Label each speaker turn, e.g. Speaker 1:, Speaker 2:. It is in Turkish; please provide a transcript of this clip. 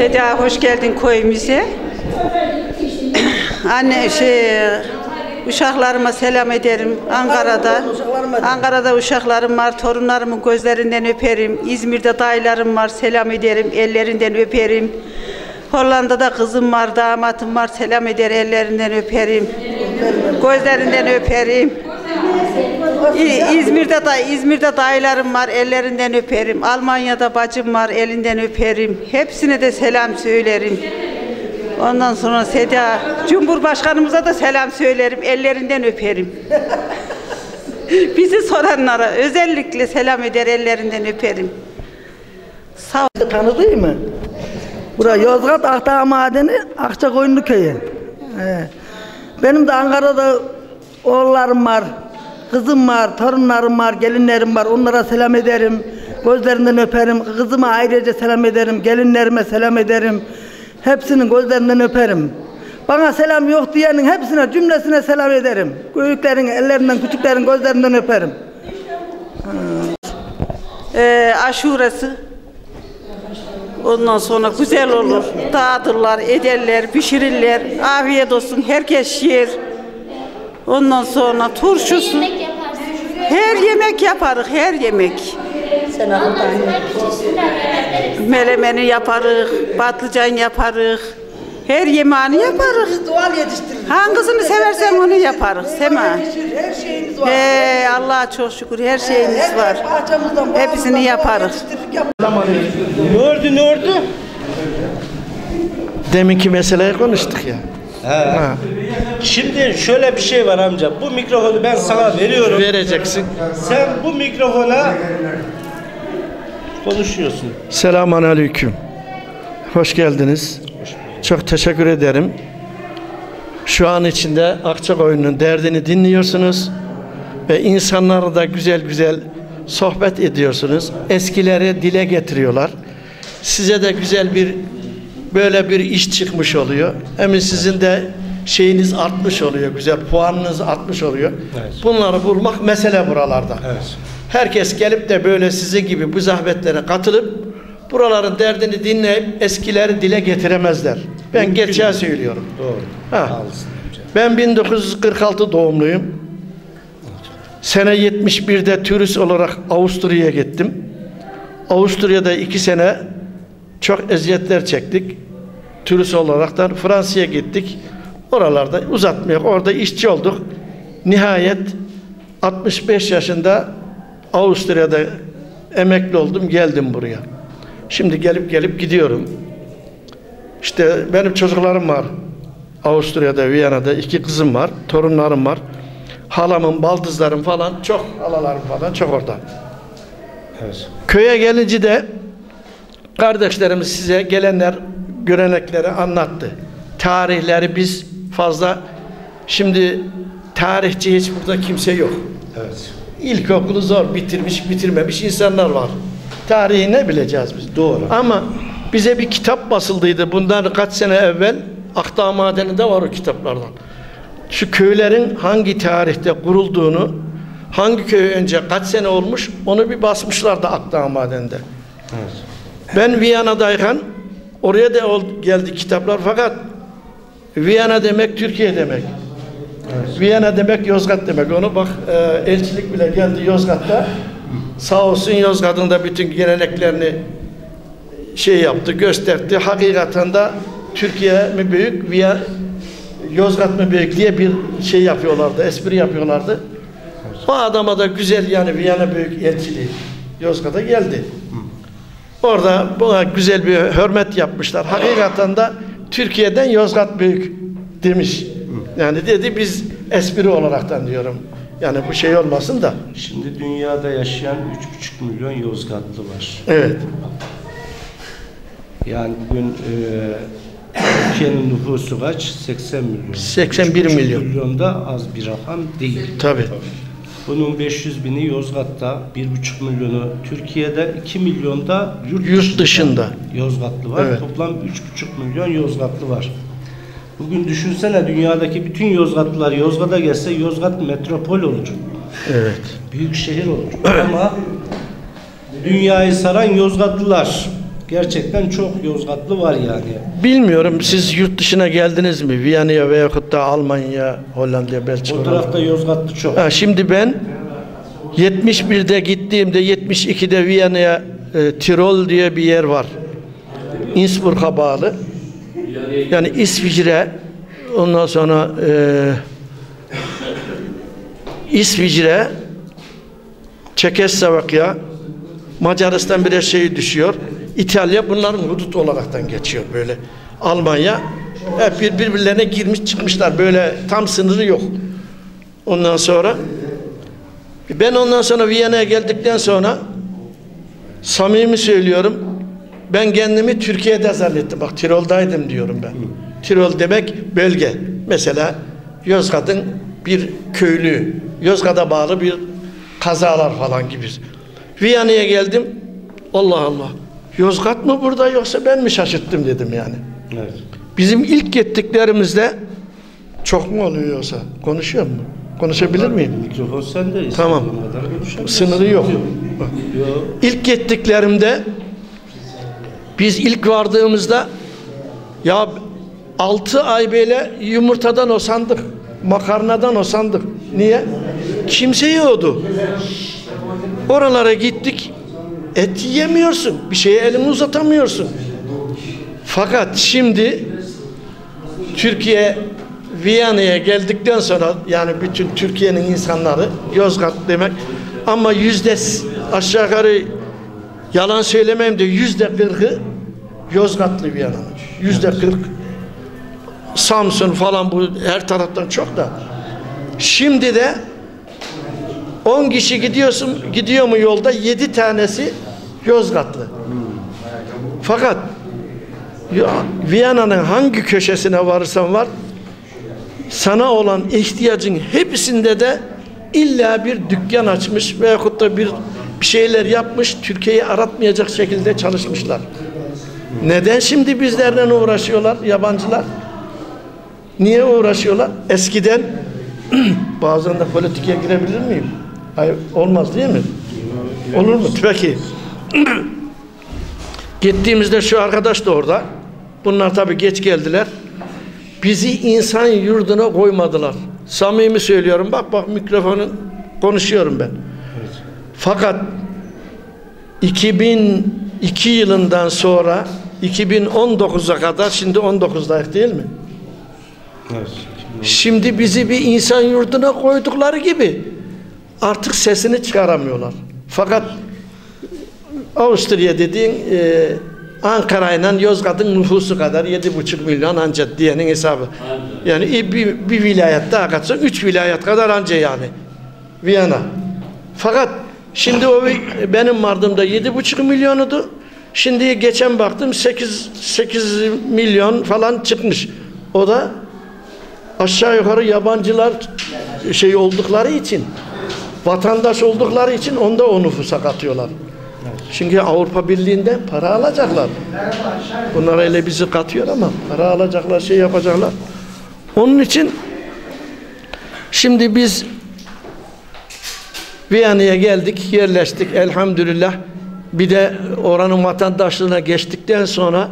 Speaker 1: Seda hoş geldin köyümüze. Anne şey uşaklarıma selam ederim Ankara'da. Ankara'da uşaklarım var, torunlarımın gözlerinden öperim. İzmir'de dayılarım var, selam ederim, ellerinden öperim. Hollanda'da kızım var, damatım var, selam eder, ellerinden öperim. Gözlerinden öperim. İ- İzmir'de da İzmir'de dayılarım var, ellerinden öperim. Almanya'da bacım var, elinden öperim. Hepsine de selam söylerim. Ondan sonra Seda Cumhurbaşkanımıza da selam söylerim, ellerinden öperim. Bizi soranlara özellikle selam eder, ellerinden öperim. Sağ ol.
Speaker 2: Tanıdı mı? Bura Yozgat Akdağ Madeni Akçakoyunlu köyü. He. Benim de Ankara'da oğullarım var, kızım var, torunlarım var, gelinlerim var. Onlara selam ederim. Gözlerinden öperim. Kızıma ayrıca selam ederim. Gelinlerime selam ederim. Hepsinin gözlerinden öperim. Bana selam yok diyenin hepsine cümlesine selam ederim. Büyüklerin ellerinden, küçüklerin gözlerinden öperim.
Speaker 1: Ee, aşuresi. Ondan sonra güzel olur. Dağıtırlar, ederler, pişirirler. Afiyet olsun. Herkes yer. Ondan sonra turşusu.
Speaker 3: Yemek.
Speaker 1: Her yemek yaparız, her yemek.
Speaker 2: Sen
Speaker 1: Melemeni yaparız, patlıcan yaparız. Her yemeğini yaparız.
Speaker 2: Doğal yetiştiririz.
Speaker 1: Hangisini seversen onu yaparız. Sema.
Speaker 2: Her şeyimiz var.
Speaker 1: He, Allah'a çok şükür her şeyimiz var. Hepsini yaparız.
Speaker 4: Ne oldu ne oldu?
Speaker 5: Deminki meseleyi konuştuk ya. Ha.
Speaker 4: Şimdi şöyle bir şey var amca. Bu mikrofonu ben sana veriyorum.
Speaker 5: Vereceksin.
Speaker 4: Sen bu mikrofona konuşuyorsun.
Speaker 5: Selamun aleyküm. Hoş geldiniz. Çok teşekkür ederim. Şu an içinde Akçakoyun'un derdini dinliyorsunuz ve insanlara da güzel güzel sohbet ediyorsunuz. Eskileri dile getiriyorlar. Size de güzel bir böyle bir iş çıkmış oluyor. Emin sizin de şeyiniz artmış oluyor. Güzel puanınız artmış oluyor.
Speaker 4: Evet.
Speaker 5: Bunları bulmak mesele buralarda.
Speaker 4: Evet.
Speaker 5: Herkes gelip de böyle sizin gibi bu zahmetlere katılıp buraların derdini dinleyip eskileri dile getiremezler. Ben gerçeği söylüyorum.
Speaker 4: Doğru.
Speaker 5: Ha. Ben 1946 doğumluyum. Sene 71'de turist olarak Avusturya'ya gittim. Avusturya'da iki sene çok eziyetler çektik. Turist olaraktan Fransa'ya gittik. Oralarda uzatmıyor. Orada işçi olduk. Nihayet 65 yaşında Avusturya'da emekli oldum. Geldim buraya. Şimdi gelip gelip gidiyorum. İşte benim çocuklarım var. Avusturya'da, Viyana'da iki kızım var, torunlarım var. Halamın, baldızlarım falan çok, halalarım falan çok orada.
Speaker 4: Evet.
Speaker 5: Köye gelince de kardeşlerimiz size gelenler görenekleri anlattı. Tarihleri biz fazla şimdi tarihçi hiç burada kimse yok.
Speaker 4: Evet.
Speaker 5: İlkokulu zor bitirmiş bitirmemiş insanlar var. Tarihi ne bileceğiz biz?
Speaker 4: Doğru.
Speaker 5: Ama bize bir kitap basıldıydı bundan kaç sene evvel. Akdağ Madeni'de var o kitaplardan. Şu köylerin hangi tarihte kurulduğunu, hangi köy önce kaç sene olmuş onu bir basmışlardı Akdağ Madeni'de.
Speaker 4: Evet.
Speaker 5: Ben Viyana'dayken oraya da geldi kitaplar fakat Viyana demek Türkiye demek. Viyana demek Yozgat demek. Onu bak e, elçilik bile geldi Yozgat'ta. Sağ olsun Yozgat'ın da bütün geleneklerini şey yaptı, gösterdi. Hakikaten de Türkiye mi büyük, Viya, Yozgat mı büyük diye bir şey yapıyorlardı, espri yapıyorlardı. O adama da güzel yani Viyana büyük elçiliği Yozgat'a geldi. Orada buna güzel bir hürmet yapmışlar. Hakikaten de Türkiye'den Yozgat büyük demiş. Yani dedi biz espri olaraktan diyorum. Yani bu şey olmasın da.
Speaker 4: Şimdi dünyada yaşayan 3,5 milyon Yozgatlı var.
Speaker 5: Evet.
Speaker 4: Yani bugün e, Türkiye'nin nüfusu kaç? 80 milyon.
Speaker 5: 81
Speaker 4: 3,5
Speaker 5: milyon.
Speaker 4: milyon da az bir rakam değil.
Speaker 5: Tabii.
Speaker 4: Bunun 500 bini Yozgat'ta, 1,5 milyonu Türkiye'de, 2 milyon da yurt,
Speaker 5: Yurt dışında.
Speaker 4: Yozgatlı var.
Speaker 5: Evet.
Speaker 4: Toplam 3,5 milyon Yozgatlı var. Bugün düşünsene dünyadaki bütün Yozgatlılar Yozgat'a gelse Yozgat metropol olur.
Speaker 5: Evet.
Speaker 4: Büyük şehir olur. Ama dünyayı saran Yozgatlılar. Gerçekten çok Yozgatlı var yani.
Speaker 5: Bilmiyorum siz yurt dışına geldiniz mi? Viyana'ya veyahut da Almanya, Hollanda, Belçika.
Speaker 4: O tarafta Yozgatlı çok.
Speaker 5: Ha, şimdi ben 71'de gittiğimde 72'de Viyana'ya e, Tirol diye bir yer var. Innsbruck'a bağlı. Yani İsviçre ondan sonra e, İsviçre Çekoslovakya Macaristan bir şey düşüyor. İtalya bunların hudut olaraktan geçiyor böyle. Almanya hep bir, birbirlerine girmiş çıkmışlar. Böyle tam sınırı yok. Ondan sonra ben ondan sonra Viyana'ya geldikten sonra samimi söylüyorum ben kendimi Türkiye'de zannettim. Bak Tirol'daydım diyorum ben. Tirol demek bölge. Mesela Yozgat'ın bir köylü, Yozgat'a bağlı bir kazalar falan gibi. Viyana'ya geldim. Allah Allah. Yozgat mı burada yoksa ben mi şaşırttım dedim yani.
Speaker 4: Evet.
Speaker 5: Bizim ilk gittiklerimizde çok mu oluyor yoksa? Konuşuyor mu? Konuşabilir miyim?
Speaker 4: Mikrofon sende.
Speaker 5: Tamam. Sınırı yok.
Speaker 4: Yok.
Speaker 5: İlk gittiklerimde biz ilk vardığımızda ya 6 ay böyle yumurtadan osandık. Makarnadan osandık. Niye? Kimse yiyordu. Oralara gittik. Et yiyemiyorsun. Bir şeye elini uzatamıyorsun. Fakat şimdi Türkiye Viyana'ya geldikten sonra yani bütün Türkiye'nin insanları Yozgat demek ama yüzde aşağı yukarı yalan söylemeyeyim de yüzde kırkı Yozgatlı Viyana'nın. Yüzde kırk Samsun falan bu her taraftan çok da. Şimdi de 10 kişi gidiyorsun gidiyor mu yolda 7 tanesi Yozgatlı. Fakat ya, Viyana'nın hangi köşesine varırsan var sana olan ihtiyacın hepsinde de illa bir dükkan açmış veyahut da bir şeyler yapmış Türkiye'yi aratmayacak şekilde çalışmışlar. Neden şimdi bizlerden uğraşıyorlar yabancılar? Niye uğraşıyorlar? Eskiden bazen de politikaya girebilir miyim? Hayır, olmaz değil mi? Olur mu? Peki. Gittiğimizde şu arkadaş da orada. Bunlar tabii geç geldiler. Bizi insan yurduna koymadılar. Samimi söylüyorum. Bak bak mikrofonu konuşuyorum ben. Fakat 2002 yılından sonra 2019'a kadar şimdi 19'dayız değil mi?
Speaker 4: Evet.
Speaker 5: Şimdi bizi bir insan yurduna koydukları gibi artık sesini çıkaramıyorlar. Fakat Avusturya dediğin e, Ankara ile Yozgat'ın nüfusu kadar 7,5 milyon ancak diyenin hesabı. Yani bir, bir vilayet daha katsa 3 vilayet kadar anca yani. Viyana. Fakat şimdi o benim vardığımda 7,5 milyonudu. Şimdi geçen baktım 8 8 milyon falan çıkmış. O da aşağı yukarı yabancılar şey oldukları için vatandaş oldukları için onda o nüfusa katıyorlar. Çünkü Avrupa Birliği'nden para alacaklar. Bunlar öyle bizi katıyor ama para alacaklar, şey yapacaklar. Onun için şimdi biz Viyana'ya geldik, yerleştik elhamdülillah. Bir de oranın vatandaşlığına geçtikten sonra